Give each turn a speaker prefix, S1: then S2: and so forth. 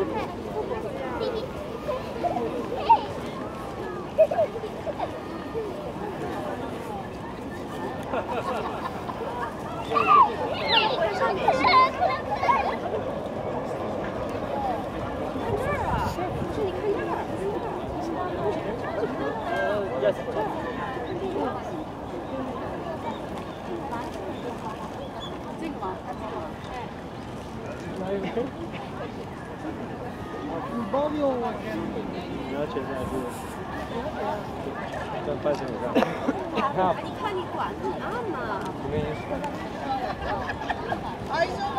S1: 这个吗？包邮啊！你要全下去，这快手上。
S2: 你看你管子那么。
S1: 我跟你说。
S3: 愛情がね愛情が